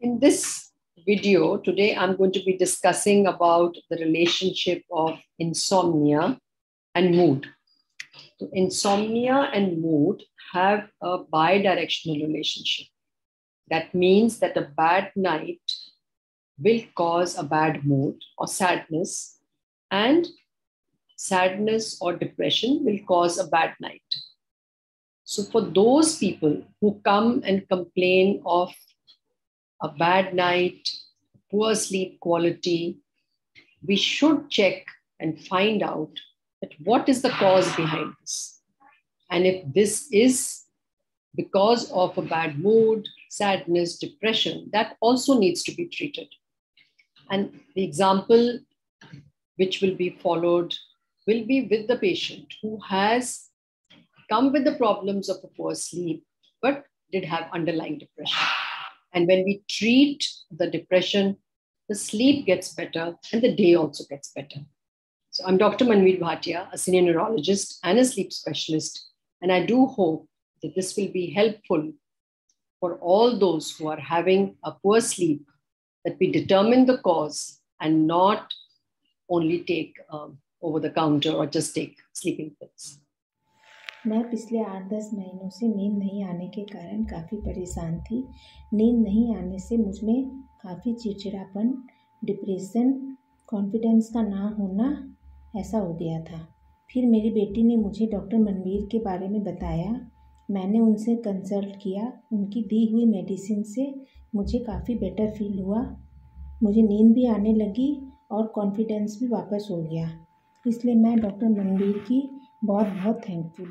in this video today, I'm going to be discussing about the relationship of insomnia and mood. So insomnia and mood have a bidirectional relationship. That means that a bad night will cause a bad mood or sadness, and sadness or depression will cause a bad night. So, for those people who come and complain of a bad night, poor sleep quality, we should check and find out that what is the cause behind this. And if this is because of a bad mood, sadness, depression, that also needs to be treated. And the example which will be followed will be with the patient who has come with the problems of a poor sleep, but did have underlying depression. And when we treat the depression, the sleep gets better and the day also gets better. So I'm Dr. Manvir Bhatia, a senior neurologist and a sleep specialist. And I do hope that this will be helpful for all those who are having a poor sleep, that we determine the cause and not only take um, over the counter or just take sleeping pills. मैं पिछले आठ दस महीनों से नींद नहीं आने के कारण काफ़ी परेशान थी। नींद नहीं आने से मुझमें काफ़ी चिड़चिड़ापन, डिप्रेशन कॉन्फिडेंस का ना होना ऐसा हो गया था। फिर मेरी बेटी ने मुझे डॉक्टर मनवीर के बारे में बताया। मैंने उनसे कंसल्ट किया। उनकी दी हुई मेडिसिन से मुझे काफ़ी बेटर फील हुआ। मुझे नींद भी आने लगी और कॉन्फिडेंस भी वापस हो गया। इसलिए मैं डॉक्टर मनवीर की बहुत बहुत थैंक यू